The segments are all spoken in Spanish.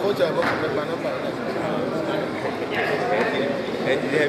coach, además, hermano para eh, eh,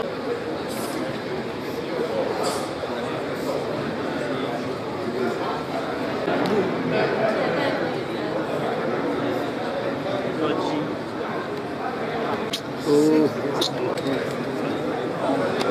Oh.